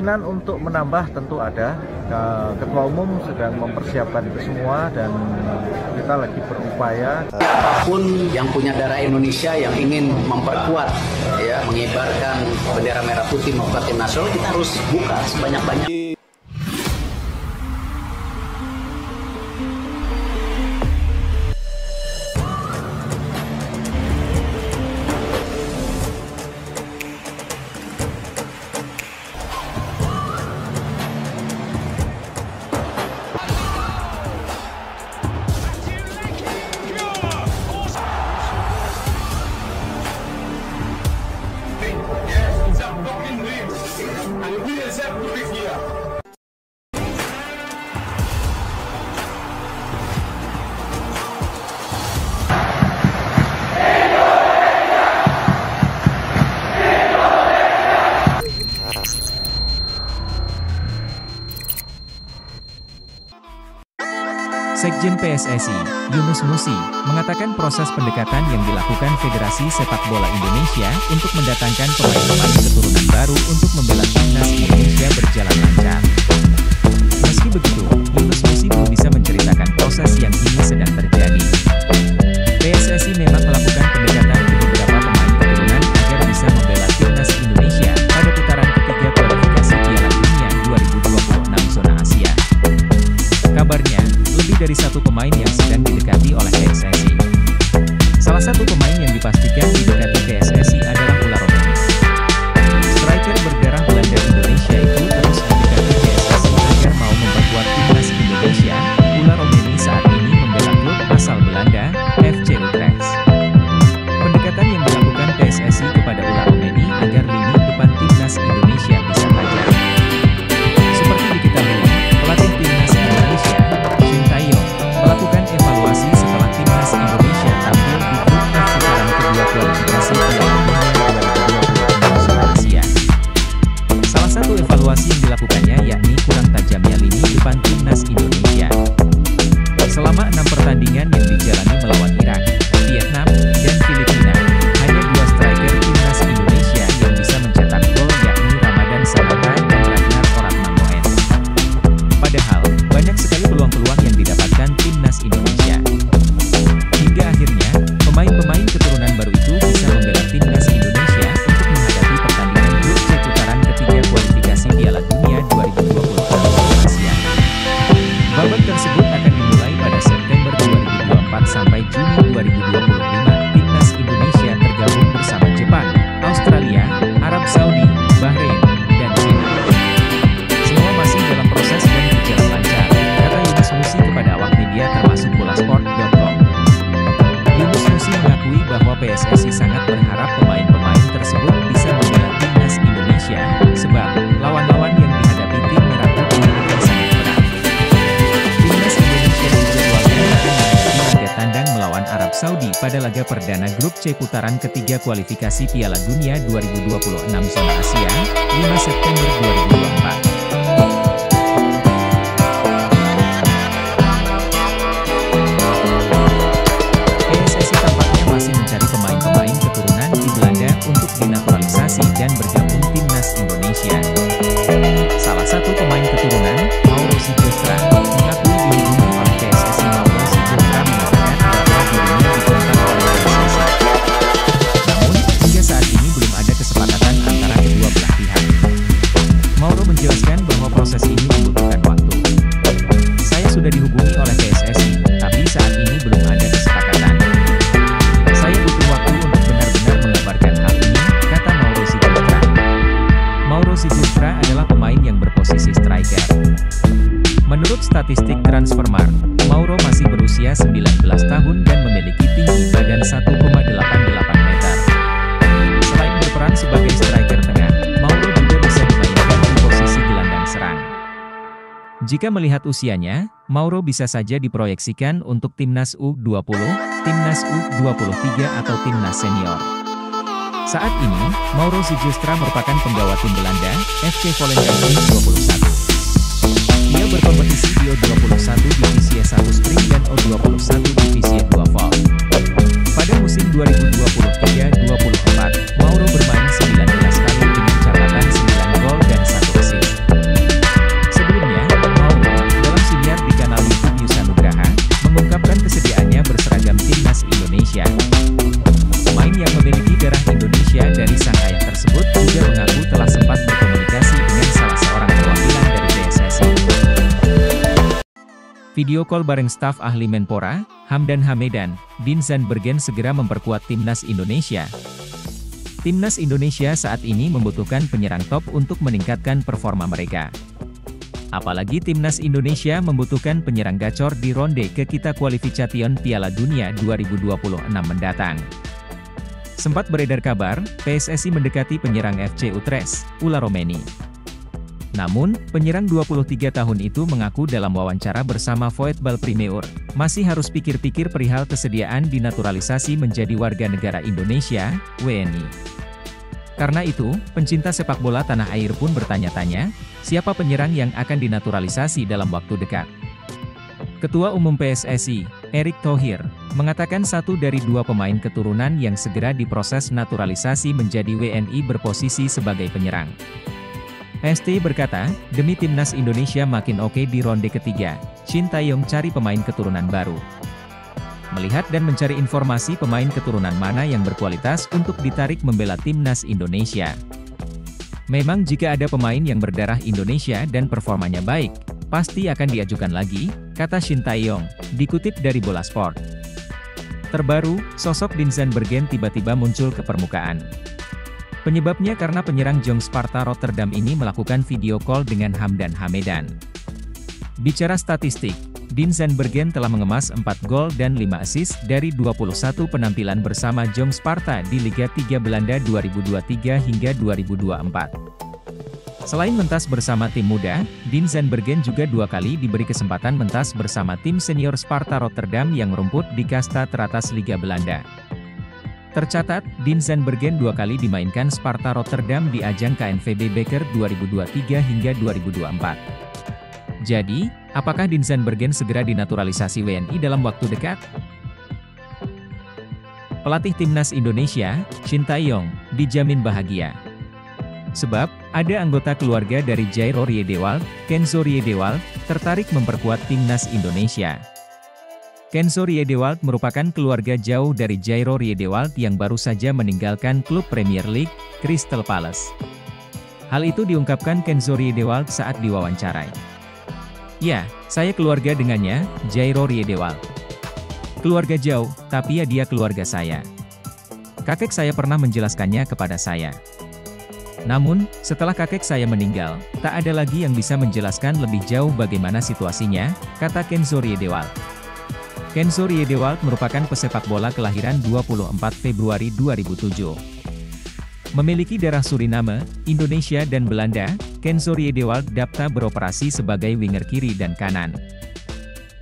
Kemungkinan untuk menambah tentu ada. Ketua Umum sedang mempersiapkan itu semua dan kita lagi berupaya. Apa pun yang punya darah Indonesia yang ingin memperkuat, ya, mengibarkan bendera merah putih maupun nasional, kita harus buka sebanyak-banyak. PSSI, Yunus Nusi, mengatakan proses pendekatan yang dilakukan Federasi Sepak Bola Indonesia untuk mendatangkan pemain-pemain keturunan baru untuk membela bolasport.com. Yunus mengakui bahwa PSSI sangat berharap pemain-pemain tersebut bisa membela timnas Indonesia, sebab lawan-lawan yang dihadapi tim Merah Putih akan sangat berat. Timnas Indonesia dijadwalkan akan menghadapi laga tandang melawan Arab Saudi pada laga perdana grup C putaran ketiga kualifikasi Piala Dunia 2026 zona Asia, 5 September 2024. Timnas Indonesia. Berusia 19 tahun dan memiliki tinggi badan 1,88 meter. Selain berperan sebagai striker tengah, Mauro juga bisa dimainkan di posisi gelandang serang. Jika melihat usianya, Mauro bisa saja diproyeksikan untuk timnas U20, timnas U23 atau timnas senior. Saat ini, Mauro Sigestra merupakan penggawa tim Belanda, FC Volendam U21. Ia berkompetisi di U21 Divisi 1 Spring dan U21 Divisi 2 Fall. Pada musim 2023-24, Video call bareng staf ahli Menpora, Hamdan Hamedan, Dinzan Bergen segera memperkuat timnas Indonesia. Timnas Indonesia saat ini membutuhkan penyerang top untuk meningkatkan performa mereka. Apalagi timnas Indonesia membutuhkan penyerang gacor di ronde ke kita kualifikasi Piala Dunia 2026 mendatang. Sempat beredar kabar, PSSI mendekati penyerang FC Utrecht, Ula Romeni. Namun, penyerang 23 tahun itu mengaku dalam wawancara bersama Voetbal Primeur, masih harus pikir-pikir perihal kesediaan dinaturalisasi menjadi warga negara Indonesia, WNI. Karena itu, pencinta sepak bola tanah air pun bertanya-tanya, siapa penyerang yang akan dinaturalisasi dalam waktu dekat. Ketua Umum PSSI, Erick Thohir, mengatakan satu dari dua pemain keturunan yang segera diproses naturalisasi menjadi WNI berposisi sebagai penyerang. ST berkata, demi timnas Indonesia makin oke di ronde ketiga, Shin Taeyong cari pemain keturunan baru. Melihat dan mencari informasi pemain keturunan mana yang berkualitas untuk ditarik membela timnas Indonesia. Memang jika ada pemain yang berdarah Indonesia dan performanya baik, pasti akan diajukan lagi, kata Shin Taeyong, dikutip dari Bola Sport. Terbaru, sosok Dinzan Bergen tiba-tiba muncul ke permukaan. Penyebabnya karena penyerang Jong Sparta Rotterdam ini melakukan video call dengan Hamdan Hamedan. Bicara statistik, Dean Zandbergen telah mengemas 4 gol dan 5 assist dari 21 penampilan bersama Jong Sparta di Liga 3 Belanda 2023 hingga 2024. Selain mentas bersama tim muda, Dean Zandbergen juga dua kali diberi kesempatan mentas bersama tim senior Sparta Rotterdam yang merumput di kasta teratas Liga Belanda. Tercatat, Dinsen Bergen dua kali dimainkan Sparta Rotterdam di ajang KNVB Beker 2023 hingga 2024. Jadi, apakah Dinsen Bergen segera dinaturalisasi WNI dalam waktu dekat? Pelatih Timnas Indonesia, Shin Taeyong, dijamin bahagia. Sebab, ada anggota keluarga dari Jairo Riedewald, Kenzo Riedewald, tertarik memperkuat Timnas Indonesia. Kenzo Riedewald merupakan keluarga jauh dari Jairo Riedewald yang baru saja meninggalkan klub Premier League, Crystal Palace. Hal itu diungkapkan Kenzo Riedewald saat diwawancarai. Ya, saya keluarga dengannya, Jairo Riedewald. Keluarga jauh, tapi ya dia keluarga saya. Kakek saya pernah menjelaskannya kepada saya. Namun, setelah kakek saya meninggal, tak ada lagi yang bisa menjelaskan lebih jauh bagaimana situasinya, kata Kenzo Riedewald. Kenzo Riedewald merupakan pesepak bola kelahiran 24 Februari 2007. Memiliki darah Suriname, Indonesia dan Belanda, Kenzo Riedewald dapat beroperasi sebagai winger kiri dan kanan.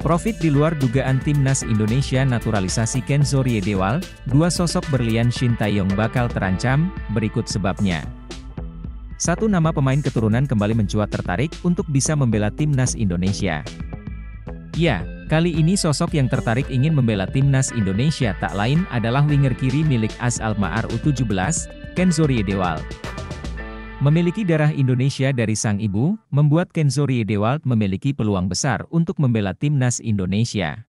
Profit di luar dugaan timnas Indonesia naturalisasi Kenzo Riedewald, dua sosok berlian Shin Taeyong bakal terancam, berikut sebabnya. Satu nama pemain keturunan kembali mencuat tertarik untuk bisa membela timnas Indonesia. Ya, Kali ini sosok yang tertarik ingin membela timnas Indonesia tak lain adalah winger kiri milik AS Alkmaar U17, Kenzo Riedewald. Memiliki darah Indonesia dari sang ibu, membuat Kenzo Riedewald memiliki peluang besar untuk membela timnas Indonesia.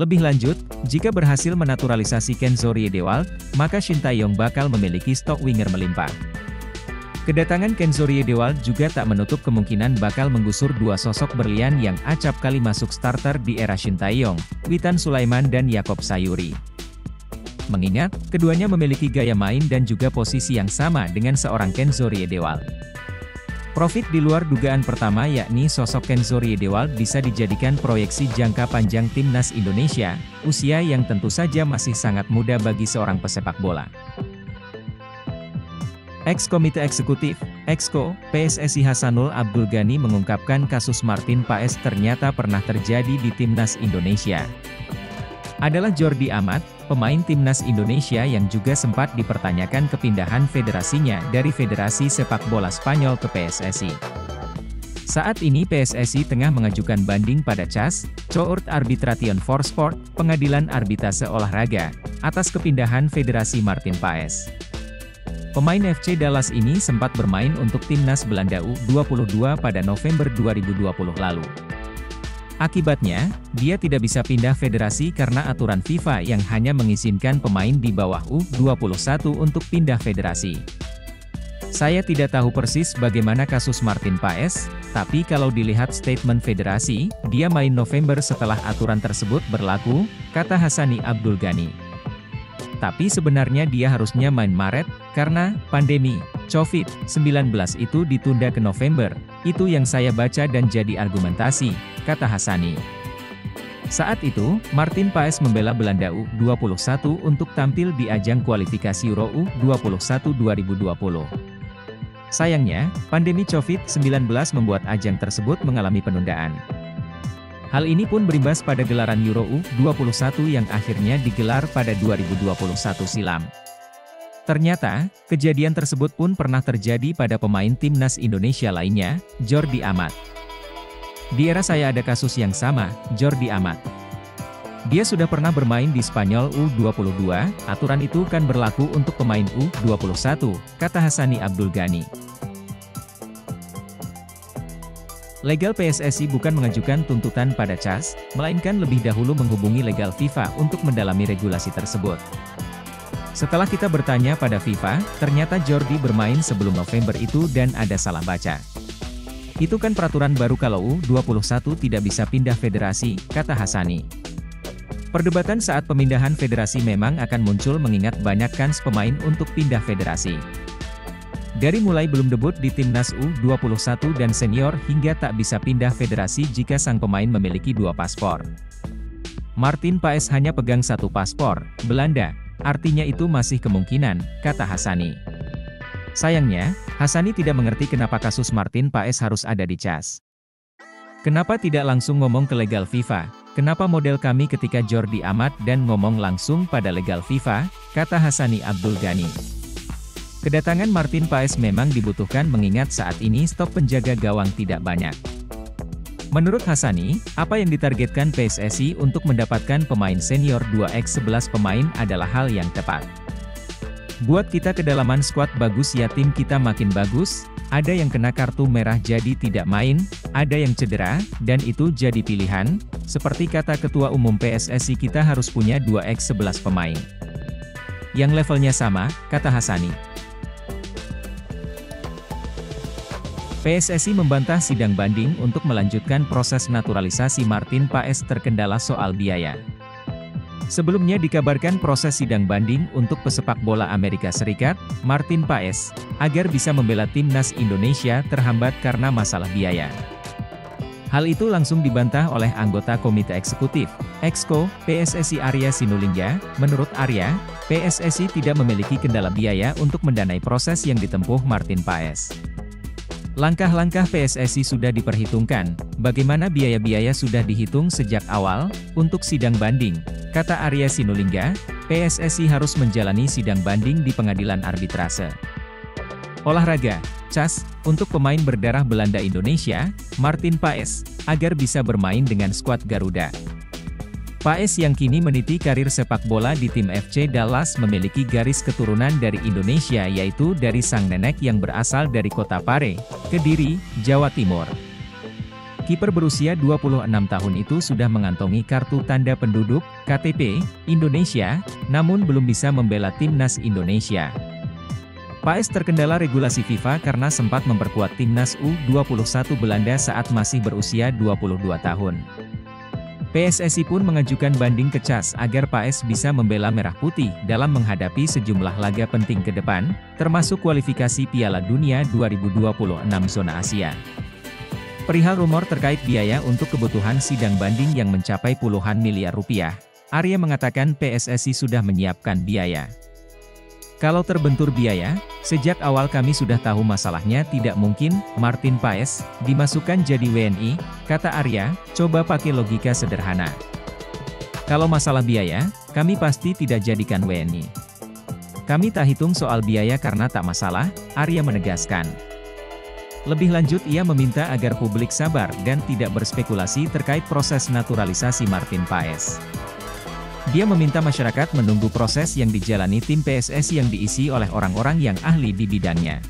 Lebih lanjut, jika berhasil menaturalisasi Kenzo Riedewald, maka Shin Taeyong bakal memiliki stok winger melimpah. Kedatangan Kenzo Riedewald juga tak menutup kemungkinan bakal menggusur dua sosok berlian yang acap kali masuk starter di era Shin Taeyong, Witan Sulaiman dan Yakob Sayuri. Mengingat, keduanya memiliki gaya main dan juga posisi yang sama dengan seorang Kenzo Riedewald. Profit di luar dugaan pertama yakni sosok Kenzo Riedewald bisa dijadikan proyeksi jangka panjang timnas Indonesia, usia yang tentu saja masih sangat muda bagi seorang pesepak bola. Ex-Komite Eksekutif, Exco, PSSI Hasanul Abdul Ghani mengungkapkan kasus Martin Paes ternyata pernah terjadi di Timnas Indonesia. Adalah Jordi Amat, pemain Timnas Indonesia yang juga sempat dipertanyakan kepindahan federasinya dari Federasi Sepak Bola Spanyol ke PSSI. Saat ini PSSI tengah mengajukan banding pada CAS, Court Arbitration for Sport, Pengadilan Arbitrase Olahraga, atas kepindahan Federasi Martin Paes. Pemain FC Dallas ini sempat bermain untuk timnas Belanda U22 pada November 2020 lalu. Akibatnya, dia tidak bisa pindah federasi karena aturan FIFA yang hanya mengizinkan pemain di bawah U21 untuk pindah federasi. Saya tidak tahu persis bagaimana kasus Martin Paes, tapi kalau dilihat statement federasi, dia main November setelah aturan tersebut berlaku, kata Hasani Abdul Ghani. Tapi sebenarnya dia harusnya main Maret, karena pandemi COVID-19 itu ditunda ke November, itu yang saya baca dan jadi argumentasi, kata Hasani. Saat itu, Martin Paes membela Belanda U21 untuk tampil di ajang kualifikasi Euro U21 2020. Sayangnya, pandemi COVID-19 membuat ajang tersebut mengalami penundaan. Hal ini pun berimbas pada gelaran Euro U21 yang akhirnya digelar pada 2021 silam. Ternyata, kejadian tersebut pun pernah terjadi pada pemain timnas Indonesia lainnya, Jordi Amat. Di era saya ada kasus yang sama, Jordi Amat. Dia sudah pernah bermain di Spanyol U22, aturan itu kan berlaku untuk pemain U21, kata Hasani Abdul Ghani. Legal PSSI bukan mengajukan tuntutan pada CAS, melainkan lebih dahulu menghubungi legal FIFA untuk mendalami regulasi tersebut. Setelah kita bertanya pada FIFA, ternyata Jordi bermain sebelum November itu dan ada salah baca. Itu kan peraturan baru kalau U21 tidak bisa pindah federasi, kata Hasani. Perdebatan saat pemindahan federasi memang akan muncul mengingat banyak kans pemain untuk pindah federasi. Dari mulai belum debut di timnas U21 dan senior hingga tak bisa pindah federasi jika sang pemain memiliki dua paspor. Martin Paes hanya pegang satu paspor, Belanda, artinya itu masih kemungkinan, kata Hasani. Sayangnya, Hasani tidak mengerti kenapa kasus Martin Paes harus ada di CAS. Kenapa tidak langsung ngomong ke legal FIFA? Kenapa model kami ketika Jordi Amat dan ngomong langsung pada legal FIFA? Kata Hasani Abdul Ghani. Kedatangan Martin Paes memang dibutuhkan mengingat saat ini stok penjaga gawang tidak banyak. Menurut Hasani, apa yang ditargetkan PSSI untuk mendapatkan pemain senior 2x11 pemain adalah hal yang tepat. Buat kita kedalaman skuad bagus ya tim kita makin bagus, ada yang kena kartu merah jadi tidak main, ada yang cedera, dan itu jadi pilihan, seperti kata Ketua Umum PSSI kita harus punya 2x11 pemain. Yang levelnya sama, kata Hasani. PSSI membantah sidang banding untuk melanjutkan proses naturalisasi Martin Paes terkendala soal biaya. Sebelumnya dikabarkan proses sidang banding untuk pesepak bola Amerika Serikat, Martin Paes, agar bisa membela timnas Indonesia terhambat karena masalah biaya. Hal itu langsung dibantah oleh anggota Komite Eksekutif, Exco, PSSI Arya Sinulinga. Menurut Arya, PSSI tidak memiliki kendala biaya untuk mendanai proses yang ditempuh Martin Paes. Langkah-langkah PSSI sudah diperhitungkan, bagaimana biaya-biaya sudah dihitung sejak awal, untuk sidang banding, kata Arya Sinulinga, PSSI harus menjalani sidang banding di pengadilan arbitrase. Olahraga, CAS, untuk pemain berdarah Belanda Indonesia, Martin Paes, agar bisa bermain dengan skuad Garuda. Paes yang kini meniti karir sepak bola di tim FC Dallas memiliki garis keturunan dari Indonesia yaitu dari sang nenek yang berasal dari kota Pare, Kediri, Jawa Timur. Kiper berusia 26 tahun itu sudah mengantongi kartu tanda penduduk, KTP, Indonesia, namun belum bisa membela timnas Indonesia. Paes terkendala regulasi FIFA karena sempat memperkuat timnas U21 Belanda saat masih berusia 22 tahun. PSSI pun mengajukan banding ke CAS agar PAES bisa membela Merah Putih dalam menghadapi sejumlah laga penting ke depan, termasuk kualifikasi Piala Dunia 2026 zona Asia. Perihal rumor terkait biaya untuk kebutuhan sidang banding yang mencapai puluhan miliar rupiah, Arya mengatakan PSSI sudah menyiapkan biaya. Kalau terbentur biaya, sejak awal kami sudah tahu masalahnya tidak mungkin, Martin Paes, dimasukkan jadi WNI, kata Arya, coba pakai logika sederhana. Kalau masalah biaya, kami pasti tidak jadikan WNI. Kami tak hitung soal biaya karena tak masalah, Arya menegaskan. Lebih lanjut ia meminta agar publik sabar dan tidak berspekulasi terkait proses naturalisasi Martin Paes. Dia meminta masyarakat menunggu proses yang dijalani tim PSSI yang diisi oleh orang-orang yang ahli di bidangnya.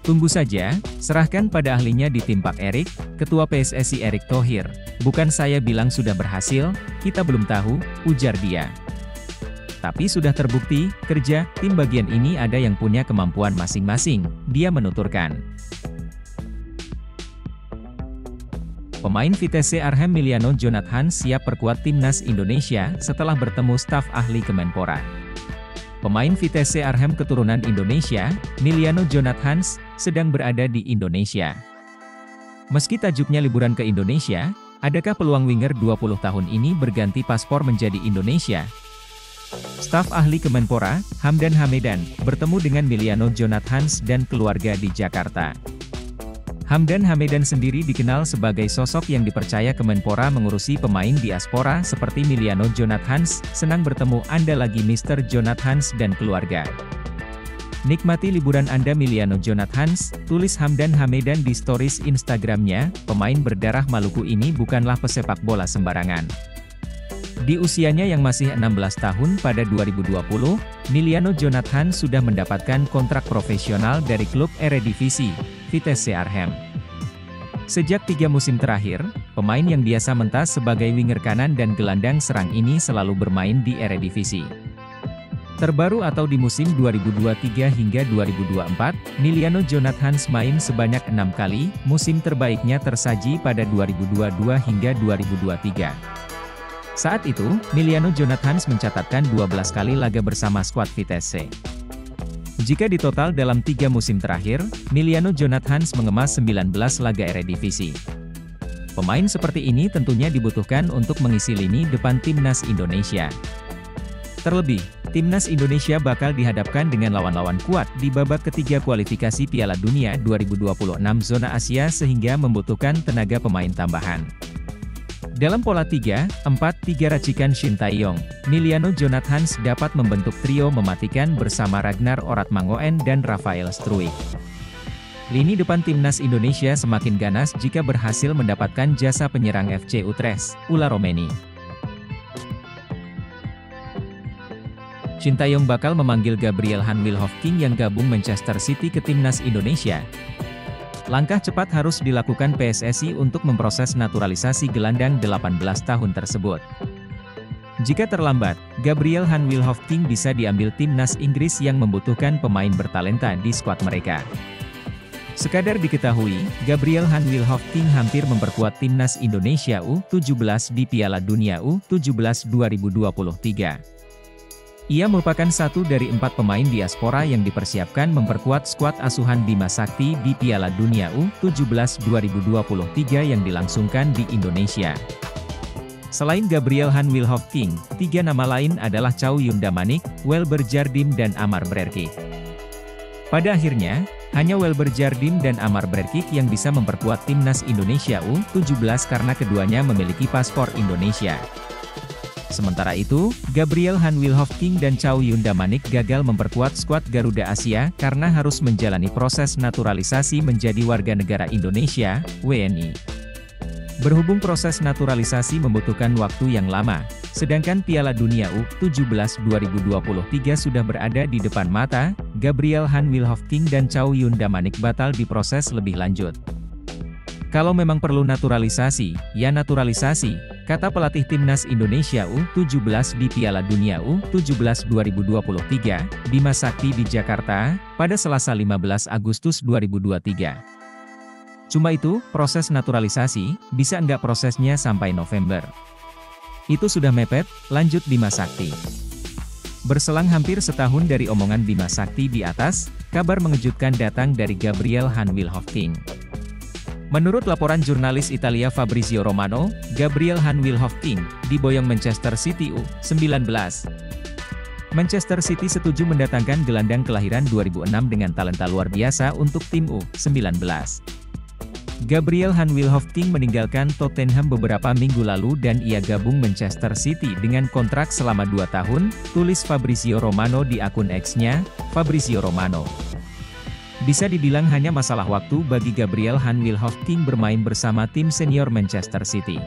Tunggu saja, serahkan pada ahlinya di tim Pak Erik, Ketua PSSI Erik Thohir. Bukan saya bilang sudah berhasil, kita belum tahu, ujar dia. Tapi sudah terbukti, kerja, tim bagian ini ada yang punya kemampuan masing-masing, dia menuturkan. Pemain Vitesse Arnhem Miliano Jonathan siap perkuat timnas Indonesia setelah bertemu staf ahli Kemenpora. Pemain Vitesse Arnhem keturunan Indonesia, Miliano Jonathan, sedang berada di Indonesia. Meski tajuknya liburan ke Indonesia, adakah peluang winger 20 tahun ini berganti paspor menjadi Indonesia? Staf ahli Kemenpora, Hamdan Hamedan, bertemu dengan Miliano Jonathans dan keluarga di Jakarta. Hamdan Hamedan sendiri dikenal sebagai sosok yang dipercaya Kemenpora mengurusi pemain diaspora seperti Miliano Jonathans, senang bertemu Anda lagi Mr. Jonathans dan keluarga. Nikmati liburan Anda Miliano Jonathans, tulis Hamdan Hamedan di stories Instagramnya, pemain berdarah Maluku ini bukanlah pesepak bola sembarangan. Di usianya yang masih 16 tahun pada 2020, Miliano Jonathan sudah mendapatkan kontrak profesional dari klub Eredivisie, Vitesse Arnhem. Sejak tiga musim terakhir, pemain yang biasa mentas sebagai winger kanan dan gelandang serang ini selalu bermain di Eredivisie. Terbaru atau di musim 2023 hingga 2024, Miliano Jonathan main sebanyak enam kali, musim terbaiknya tersaji pada 2022 hingga 2023. Saat itu, Miliano Jonathans mencatatkan 12 kali laga bersama skuad Vitesse. Jika ditotal dalam tiga musim terakhir, Miliano Jonathans mengemas 19 laga Eredivisie. Pemain seperti ini tentunya dibutuhkan untuk mengisi lini depan timnas Indonesia. Terlebih, timnas Indonesia bakal dihadapkan dengan lawan-lawan kuat di babak ketiga kualifikasi Piala Dunia 2026 zona Asia sehingga membutuhkan tenaga pemain tambahan. Dalam pola 3-4-3 racikan Shin Taeyong, Miliano Jonathans dapat membentuk trio mematikan bersama Ragnar Oratmangoen dan Rafael Struik. Lini depan timnas Indonesia semakin ganas jika berhasil mendapatkan jasa penyerang FC Utrecht, Ula Romeni. Shin Taeyong bakal memanggil Gabriel Han Wilhoffking yang gabung Manchester City ke timnas Indonesia. Langkah cepat harus dilakukan PSSI untuk memproses naturalisasi gelandang 18 tahun tersebut. Jika terlambat, Gabriel Han Wilhoffking bisa diambil timnas Inggris yang membutuhkan pemain bertalenta di skuad mereka. Sekadar diketahui, Gabriel Han Wilhoffking hampir memperkuat timnas Indonesia U17 di Piala Dunia U17 2023. Ia merupakan satu dari empat pemain diaspora yang dipersiapkan memperkuat skuad asuhan Bima Sakti di Piala Dunia U17 2023 yang dilangsungkan di Indonesia. Selain Gabriel Han Wilhoffking, tiga nama lain adalah Chow Yun Damanik, Welber Jardim dan Amar Brerkik. Pada akhirnya, hanya Welber Jardim dan Amar Brerkik yang bisa memperkuat timnas Indonesia U17 karena keduanya memiliki paspor Indonesia. Sementara itu, Gabriel Han Wilhoffking dan Chow Yun Damanik gagal memperkuat skuad Garuda Asia karena harus menjalani proses naturalisasi menjadi warga negara Indonesia, WNI. Berhubung proses naturalisasi membutuhkan waktu yang lama, sedangkan Piala Dunia U17 2023 sudah berada di depan mata, Gabriel Han Wilhoffking dan Chow Yun Damanik batal diproses lebih lanjut. Kalau memang perlu naturalisasi, ya naturalisasi, kata pelatih timnas Indonesia U17 di Piala Dunia U17 2023, Bima Sakti di Jakarta, pada Selasa 15 Agustus 2023. Cuma itu, proses naturalisasi, bisa enggak prosesnya sampai November. Itu sudah mepet, lanjut Bima Sakti. Berselang hampir setahun dari omongan Bima Sakti di atas, kabar mengejutkan datang dari Gabriel Han Wilhoffking. Menurut laporan jurnalis Italia Fabrizio Romano, Gabriel Han Wilhoffking, diboyong Manchester City U19. Manchester City setuju mendatangkan gelandang kelahiran 2006 dengan talenta luar biasa untuk tim U19. Gabriel Han Wilhoffking meninggalkan Tottenham beberapa minggu lalu dan ia gabung Manchester City dengan kontrak selama 2 tahun, tulis Fabrizio Romano di akun X-nya, Fabrizio Romano. Bisa dibilang hanya masalah waktu bagi Gabriel Han Wilhoffking bermain bersama tim senior Manchester City.